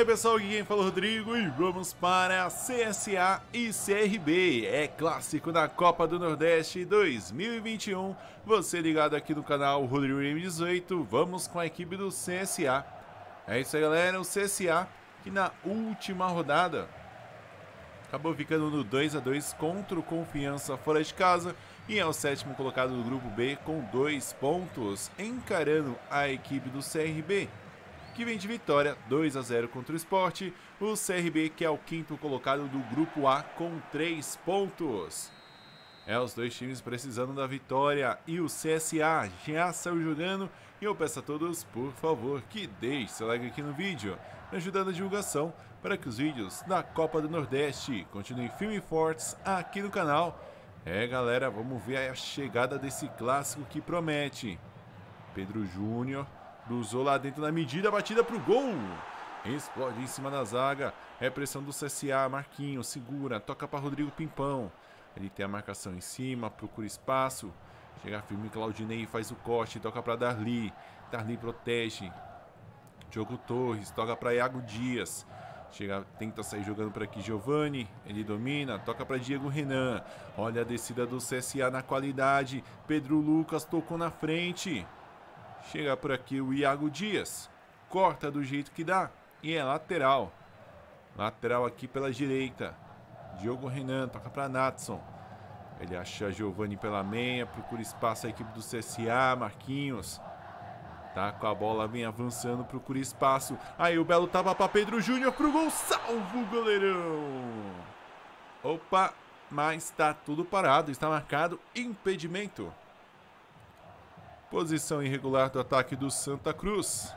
Aí pessoal, aqui quem fala é o Rodrigo e vamos para CSA e CRB, é clássico da Copa do Nordeste 2021. Você ligado aqui no canal Rodrigo M18, vamos com a equipe do CSA. É isso aí galera, o CSA que na última rodada acabou ficando no 2 a 2 contra o Confiança fora de casa e é o sétimo colocado do grupo B com dois pontos, encarando a equipe do CRB que vem de vitória 2 a 0 contra o Esporte, o CRB que é o quinto colocado do grupo A com 3 pontos. É os dois times precisando da vitória e o CSA já saiu jogando e eu peço a todos, por favor, que deixe seu like aqui no vídeo, ajudando a divulgação para que os vídeos da Copa do Nordeste continuem firmes e fortes aqui no canal. É galera, vamos ver a chegada desse clássico que promete. Pedro Júnior Cruzou lá dentro na medida, batida pro gol. Explode em cima da zaga. É pressão do CSA. Marquinhos segura, toca para Rodrigo Pimpão. Ele tem a marcação em cima, procura espaço. Chega firme, Claudinei faz o corte, toca para Darli. Darli protege. Diogo Torres, toca para Iago Dias. Chega, tenta sair jogando por aqui Giovani, ele domina, toca para Diego Renan. Olha a descida do CSA na qualidade. Pedro Lucas tocou na frente. Chega por aqui o Iago Dias. Corta do jeito que dá. E é lateral. Lateral aqui pela direita. Diogo Renan toca para Natson. Ele acha Giovani pela meia. Procura espaço a equipe do CSA. Marquinhos. Tá com a bola, vem avançando, procura espaço. Aí o belo tapa para Pedro Júnior pro gol. Salvo o goleirão. Opa, mas tá tudo parado. Está marcado impedimento. Posição irregular do ataque do Santa Cruz.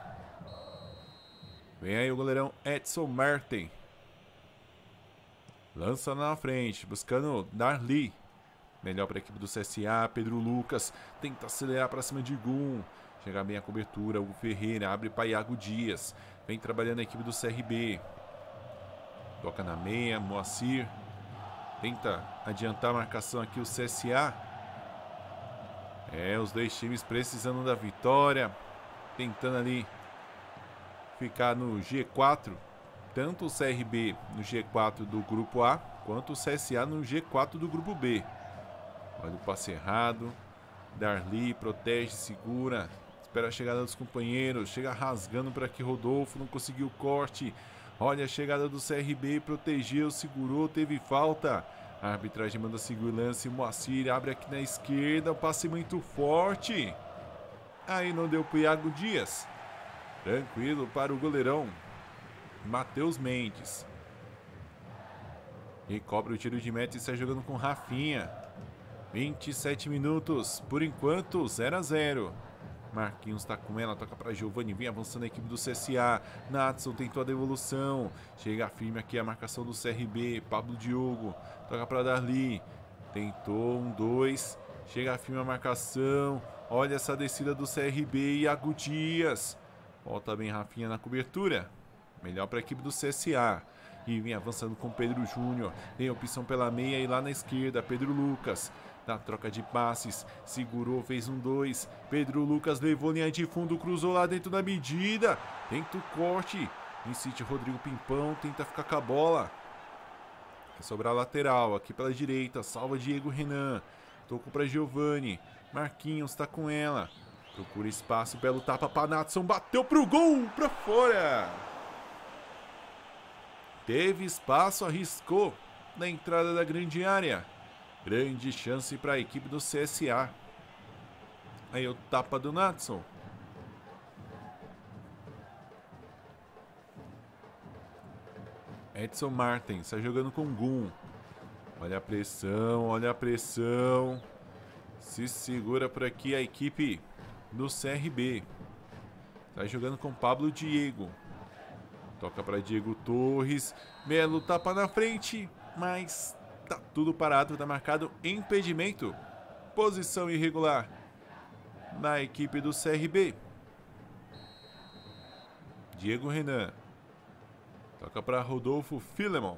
Vem aí o goleirão Edson Martin. Lança na frente, buscando Darli. Melhor para a equipe do CSA, Pedro Lucas. Tenta acelerar para cima de Gum. Chega bem a cobertura, o Ferreira abre para Iago Dias. Vem trabalhando a equipe do CRB. Toca na meia, Moacir. Tenta adiantar a marcação aqui o CSA. É, os dois times precisando da vitória, tentando ali ficar no G4, tanto o CRB no G4 do grupo A, quanto o CSA no G4 do grupo B. Olha o passe errado, Darli protege, segura, espera a chegada dos companheiros, chega rasgando para que Rodolfo não conseguiu o corte. Olha a chegada do CRB, protegeu, segurou, teve falta. A arbitragem manda seguir o lance. Moacir abre aqui na esquerda. Um passe muito forte. Aí não deu pro Iago Dias. Tranquilo para o goleirão. Matheus Mendes. E cobra o tiro de meta e sai jogando com Rafinha. 27 minutos. Por enquanto, 0 a 0. Marquinhos tá com ela, toca para Giovanni, vem avançando a equipe do CSA. Natson tentou a devolução. Chega firme aqui a marcação do CRB. Pablo Diogo toca para Darli. Tentou um, dois. Chega firme a marcação. Olha essa descida do CRB. Iago Dias. Volta bem Rafinha na cobertura. Melhor para a equipe do CSA. E vem avançando com Pedro Júnior. Tem opção pela meia e lá na esquerda. Pedro Lucas na troca de passes, segurou, fez um dois. Pedro Lucas levou linha de fundo, cruzou lá dentro da medida. Tenta o corte. Incite Rodrigo Pimpão, tenta ficar com a bola. Vai sobrar lateral, aqui pela direita, salva Diego Renan. Tocou para Giovani. Marquinhos está com ela. Procura espaço, belo tapa para Natson, bateu pro gol, para fora. Teve espaço, arriscou na entrada da grande área. Grande chance para a equipe do CSA. Aí o tapa do Natson. Edson Martin está jogando com Gum. Olha a pressão, olha a pressão. Se segura por aqui a equipe do CRB. Está jogando com Pablo Diego. Toca para Diego Torres. Melo tapa na frente, mas Tá tudo parado, tá marcado impedimento. Posição irregular na equipe do CRB. Diego Renan. Toca para Rodolfo Filemon.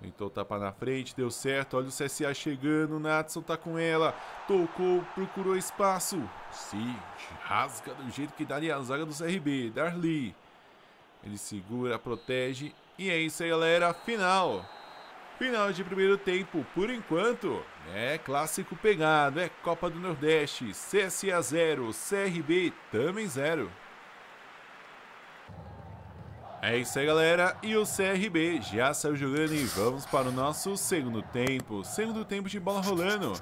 Tentou tapar na frente, deu certo. Olha o CSA chegando. Natson tá com ela. Tocou, procurou espaço. Se rasga do jeito que dá ali a zaga do CRB. Darli. Ele segura, protege. E é isso aí, galera. Final. Final de primeiro tempo, por enquanto. É clássico pegado, é Copa do Nordeste. CSA 0, CRB também 0. É isso aí, galera. E o CRB já saiu jogando e vamos para o nosso segundo tempo. Segundo tempo de bola rolando.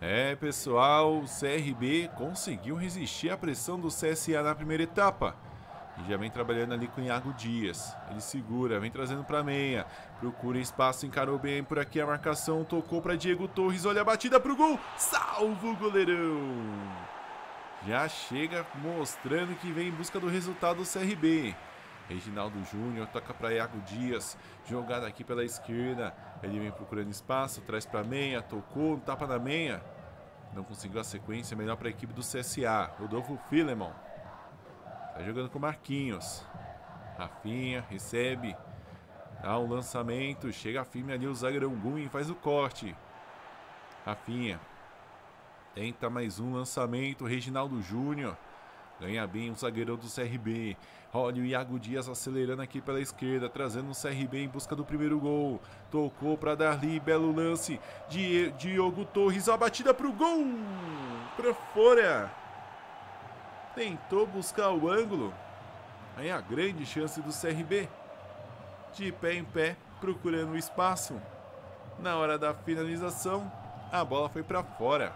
É, pessoal, o CRB conseguiu resistir à pressão do CSA na primeira etapa. E já vem trabalhando ali com o Iago Dias. Ele segura, vem trazendo para meia. Procura espaço, encarou bem por aqui a marcação. Tocou para Diego Torres. Olha a batida pro gol. Salvo o goleirão. Já chega mostrando que vem em busca do resultado do CRB. Reginaldo Júnior toca para Iago Dias, jogada aqui pela esquerda. Ele vem procurando espaço, traz para meia, tocou, tapa na meia. Não conseguiu a sequência, melhor para a equipe do CSA. Rodolfo Filemon. Tá jogando com Marquinhos. Rafinha recebe. Dá um lançamento. Chega firme ali o zagueirão Gumi faz o corte. Rafinha. Tenta mais um lançamento. Reginaldo Júnior. Ganha bem o zagueirão do CRB. Olha o Iago Dias acelerando aqui pela esquerda, trazendo o CRB em busca do primeiro gol. Tocou para Darli, belo lance. Diogo Torres, a batida para o gol. Para fora. Tentou buscar o ângulo. Aí a grande chance do CRB. De pé em pé, procurando o espaço. Na hora da finalização, a bola foi para fora.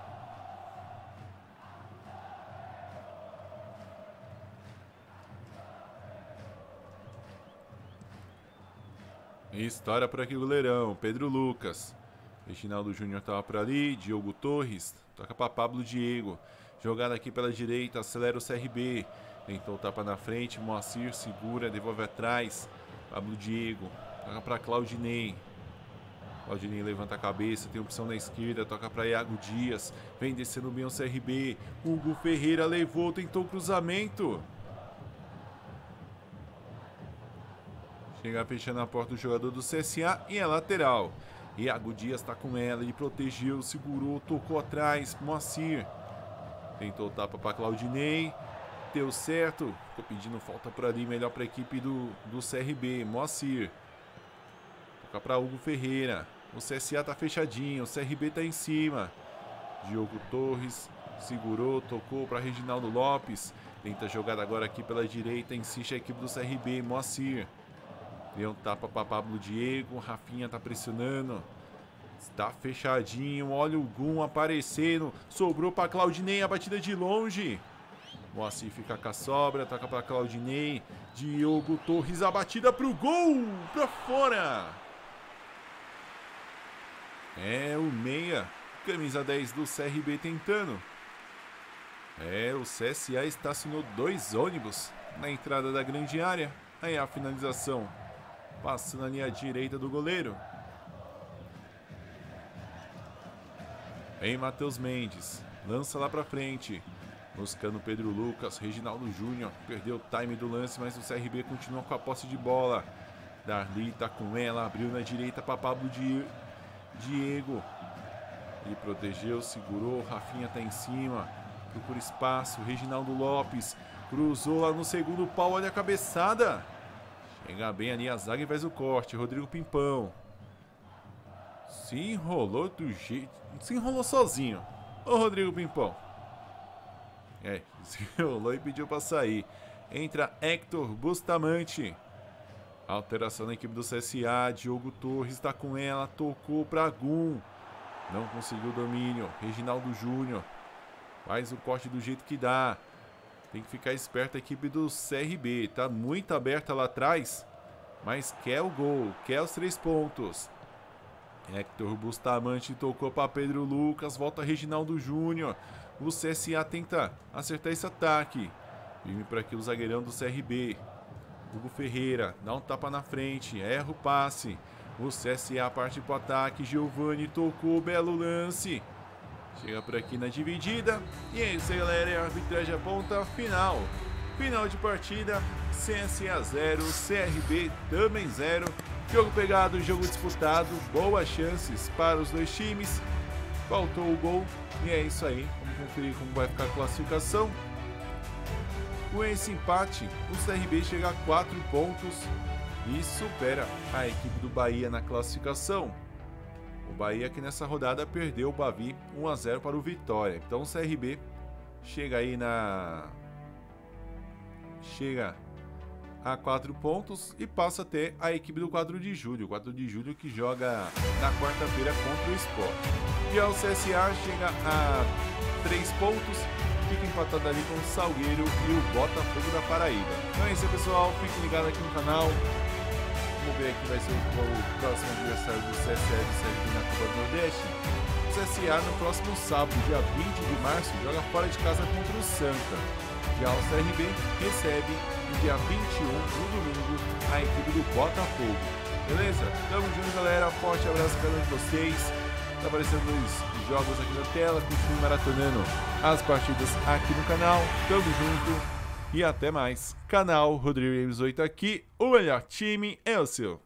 História por aqui, goleirão. Pedro Lucas. Reginaldo Júnior estava por ali. Diogo Torres. Toca para Pablo Diego. Jogada aqui pela direita. Acelera o CRB. Tentou tapa na frente. Moacir segura. Devolve atrás. Pablo Diego. Toca para Claudinei. Claudinei levanta a cabeça. Tem opção na esquerda. Toca para Iago Dias. Vem descendo bem o CRB. Hugo Ferreira levou. Tentou cruzamento. Chega fechando a porta do jogador do CSA e é lateral. Iago Dias está com ela, ele protegeu, segurou, tocou atrás. Moacir tentou tapa para Claudinei. Deu certo. Ficou pedindo falta por ali, melhor para a equipe do, do CRB. Moacir. Toca para Hugo Ferreira. O CSA tá fechadinho, o CRB tá em cima. Diogo Torres segurou, tocou para Reginaldo Lopes. Tenta jogada agora aqui pela direita, insiste a equipe do CRB, Moacir. Deu um tapa para Pablo Diego. Rafinha tá pressionando. Está fechadinho. Olha o Gum aparecendo. Sobrou para Claudinei. A batida de longe. Moacir fica com a sobra. Toca para Claudinei. Diogo Torres. A batida para o gol. Para fora. É o meia. Camisa 10 do CRB tentando. É, o CSA estacionou dois ônibus na entrada da grande área. Aí a finalização Passando ali à direita do goleiro. Vem Matheus Mendes. Lança lá pra frente. Buscando Pedro Lucas. Reginaldo Júnior. Perdeu o time do lance, mas o CRB continua com a posse de bola. Darli tá com ela. Abriu na direita para Pablo Diego. Ele protegeu, segurou. Rafinha tá em cima. Procura espaço. Reginaldo Lopes. Cruzou lá no segundo pau. Olha a cabeçada. Chega bem ali a zaga e faz o corte. Rodrigo Pimpão. Se enrolou do jeito. Se enrolou sozinho. Ô Rodrigo Pimpão. É, se enrolou e pediu para sair. Entra Hector Bustamante. Alteração na equipe do CSA. Diogo Torres está com ela. Tocou para Gum. Não conseguiu o domínio. Reginaldo Júnior. Faz o corte do jeito que dá. Tem que ficar esperto a equipe do CRB. Tá muito aberta lá atrás. Mas quer o gol, quer os três pontos. Hector Bustamante tocou para Pedro Lucas. Volta Reginaldo Júnior. O CSA tenta acertar esse ataque. Vime para aqui o zagueirão do CRB. Hugo Ferreira dá um tapa na frente. Erra o passe. O CSA parte para o ataque. Giovanni tocou. Belo lance. Chega por aqui na dividida. E é isso aí, galera. É a arbitragem aponta final. Final de partida. CSA 0, CRB também 0. Jogo pegado, jogo disputado. Boas chances para os dois times. Faltou o gol. E é isso aí. Vamos conferir como vai ficar a classificação. Com esse empate, o CRB chega a 4 pontos e supera a equipe do Bahia na classificação. O Bahia que nessa rodada perdeu o Bavi 1 a 0 para o Vitória. Então o CRB chega aí na chega a 4 pontos e passa até a equipe do 4 de julho. O 4 de julho que joga na quarta-feira contra o Sport. E o CSA chega a 3 pontos, fica empatado ali com o Salgueiro e o Botafogo da Paraíba. Então é isso pessoal, fiquem ligados aqui no canal. Vamos ver aqui vai ser o próximo adversário do CSA de na Copa do Nordeste. O CSA no próximo sábado, dia 20 de março, joga fora de casa contra o Santa. Já o CRB recebe dia 21, no domingo, a equipe do Botafogo. Beleza? Tamo junto, galera. Forte abraço para de vocês. Tá aparecendo os jogos aqui na tela. Continue maratonando as partidas aqui no canal. Tamo junto e até mais. Canal Rodrigo Games 8 aqui. O melhor time é o seu.